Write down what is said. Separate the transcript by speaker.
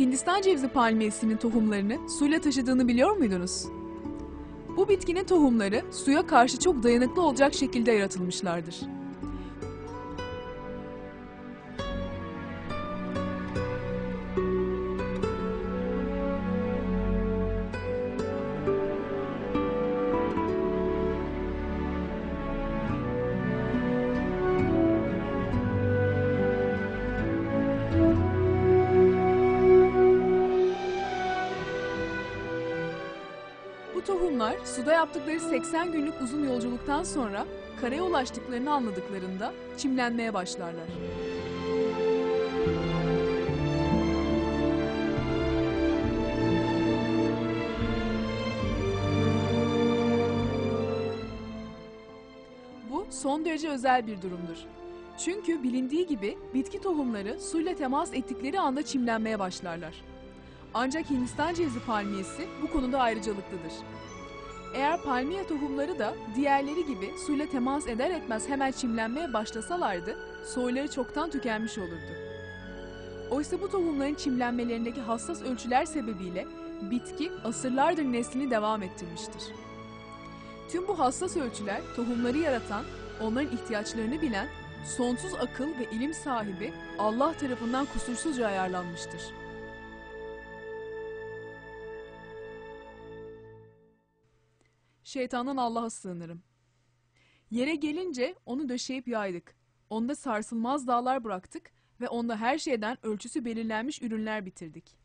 Speaker 1: Hindistan cevizi palmiyesinin tohumlarını suyla taşıdığını biliyor muydunuz? Bu bitkinin tohumları suya karşı çok dayanıklı olacak şekilde yaratılmışlardır. Bu tohumlar suda yaptıkları 80 günlük uzun yolculuktan sonra karaya ulaştıklarını anladıklarında çimlenmeye başlarlar. Bu son derece özel bir durumdur. Çünkü bilindiği gibi bitki tohumları suyla temas ettikleri anda çimlenmeye başlarlar. Ancak Hindistan cevizi palmiyesi bu konuda ayrıcalıklıdır. Eğer palmiye tohumları da diğerleri gibi suyla temas eder etmez hemen çimlenmeye başlasalardı, soyları çoktan tükenmiş olurdu. Oysa bu tohumların çimlenmelerindeki hassas ölçüler sebebiyle bitki asırlardır neslini devam ettirmiştir. Tüm bu hassas ölçüler tohumları yaratan, onların ihtiyaçlarını bilen, sonsuz akıl ve ilim sahibi Allah tarafından kusursuzca ayarlanmıştır. Şeytandan Allah'a sığınırım. Yere gelince onu döşeyip yaydık. Onda sarsılmaz dağlar bıraktık ve onda her şeyden ölçüsü belirlenmiş ürünler bitirdik.